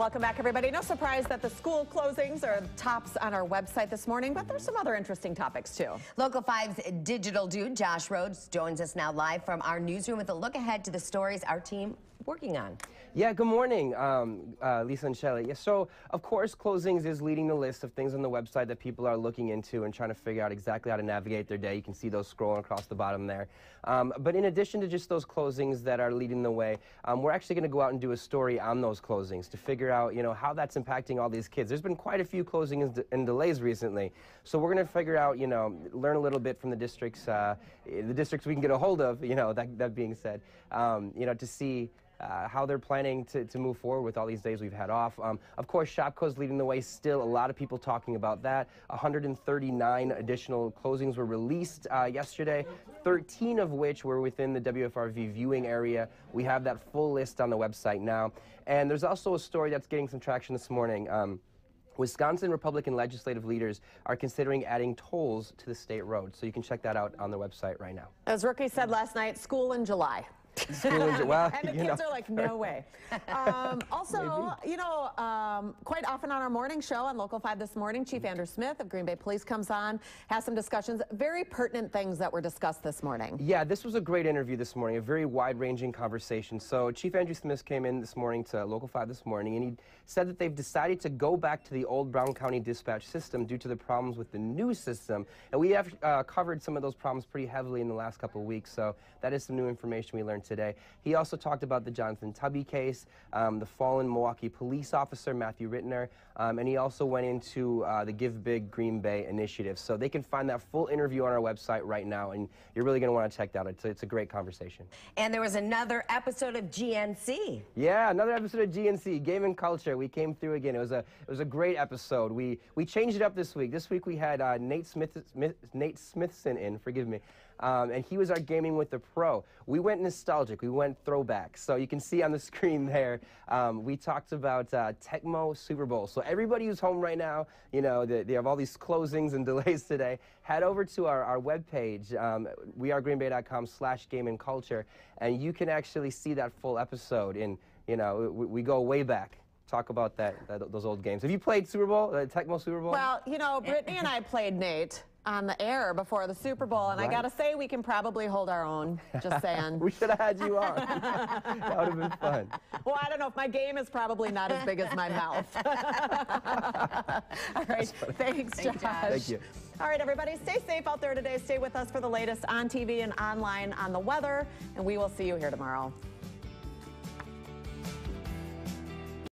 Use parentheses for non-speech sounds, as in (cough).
Welcome back, everybody. No surprise that the school closings are tops on our website this morning, but there's some other interesting topics, too. Local 5's digital dude, Josh Rhodes, joins us now live from our newsroom with a look ahead to the stories our team working on. Yeah, good morning, um, uh, Lisa and Shelley. Yeah, so, of course, closings is leading the list of things on the website that people are looking into and trying to figure out exactly how to navigate their day. You can see those scrolling across the bottom there. Um, but in addition to just those closings that are leading the way, um, we're actually going to go out and do a story on those closings to figure out, you know, how that's impacting all these kids. There's been quite a few closings and delays recently. So we're going to figure out, you know, learn a little bit from the districts, uh, the districts we can get a hold of, you know, that, that being said, um, you know, to see uh, how they're planning to, to move forward with all these days we've had off. Um, of course, Shopko's leading the way still. A lot of people talking about that. 139 additional closings were released uh, yesterday, 13 of which were within the WFRV viewing area. We have that full list on the website now. And there's also a story that's getting some traction this morning. Um, Wisconsin Republican legislative leaders are considering adding tolls to the state road. So you can check that out on the website right now. As Rookie said last night, school in July. (laughs) well, and the kids know. are like, no way. Um, (laughs) also, Maybe. you know, um, quite often on our morning show on Local 5 this morning, Chief Andrew Smith of Green Bay Police comes on, has some discussions, very pertinent things that were discussed this morning. Yeah, this was a great interview this morning, a very wide-ranging conversation. So Chief Andrew Smith came in this morning to Local 5 this morning, and he said that they've decided to go back to the old Brown County dispatch system due to the problems with the new system. And we have uh, covered some of those problems pretty heavily in the last couple of weeks, so that is some new information we learned today. He also talked about the Jonathan Tubby case, um, the fallen Milwaukee police officer, Matthew Rittner, um, and he also went into uh, the Give Big Green Bay initiative. So they can find that full interview on our website right now, and you're really going to want to check that out. It's, it's a great conversation. And there was another episode of GNC. Yeah, another episode of GNC, Game and Culture. We came through again. It was a it was a great episode. We we changed it up this week. This week we had uh, Nate Smith Nate Smithson in. Forgive me um, and he was our Gaming with the Pro. We went nostalgic, we went throwback. So you can see on the (laughs) screen there, um, we talked about uh, Tecmo Super Bowl. So everybody who's home right now, you know, they, they have all these (laughs) closings and delays today, head over to our, our webpage, um, wearegreenbay.com slash game and culture, and you can actually see that full episode. And, you know, we, we go way back talk about that, that, those old games. Have you played Super Bowl, uh, Tecmo Super Bowl? Well, you know, Brittany and I played Nate on the air before the Super Bowl, and right. I got to say, we can probably hold our own. Just (laughs) saying. we should have had you on. (laughs) that would have been fun. Well, I don't know if my game is probably not as big as my mouth. (laughs) All right. Thanks, Josh. Thank you. All right, everybody, stay safe out there today. Stay with us for the latest on TV and online on the weather, and we will see you here tomorrow.